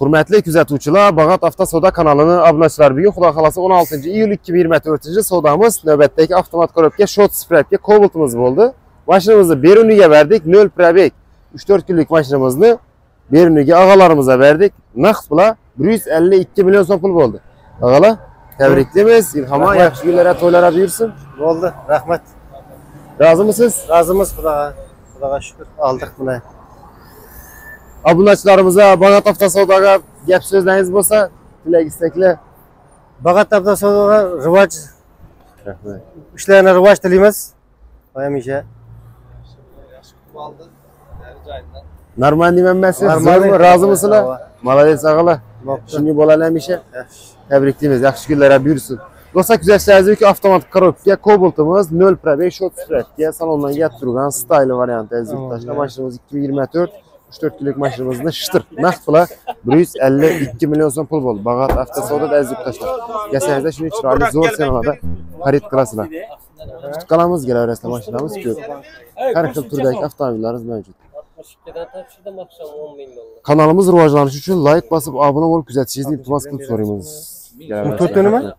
Hürmetli kuzatuvchilar, Bağat Avtosoda kanalının obunachilar. Bugun Xudo xolasa 16 iyul 2024 sodamiz navbatdagi avtomat korobka short spratga Cobalt'imiz bo'ldi. Mashinamizni Beruniga berdik, 0 probeg. 3-4 kunlik mashinamizni Beruniga og'alarimizga berdik. Naqd bilan 152 million so'm pul bo'ldi. Og'alar, tabriklaymiz. Rahmat. yaxshi kunlarda, to'ylarda buyursin. Bo'ldi, rahmat. Rozimisiz? Razimiz Xudoga. Xudoga shukr. Oldik buni obunachilarimizga obuna tofta savdoga gap so'zlaringiz bo'lsa tilak istaklar baqa tofta savdoga rivoj rahmat ishlarni rivoj tilaymiz va hamisha Normal ben size. Normal razı mısınlar? Maladets ağalar. Şimdi bolalar bir şey. Tebrik ederiz. Yakışık günlere büyürsün. Dostlar güzel sizlerinize ki avtomatik karotya koboltumuz 0.5 shot spread diye salondan getirdiğimiz style variantı ezdik. Başlamamız 2024. 3-4 kunlik mashinamizni shtir naqd pula 152 million so'm pul bo'ldi. Bag'at avtosoda aziz yurtdoshlar. Kelsangiz shunday chiroyli zo'r sanada xarid qilasizlar. Qutqalamiz kelaverasizlar mashinamiz ko'p. Har xil turdagi avtomobillarimiz mavjud. 62'den topşirdim akşam 10 bin dolar. Kanalımız rivojlanishi uchun like bosib obuna bo'lib kuzatishingizni iltimos qilib so'raymiz. Bu to'rtini mi?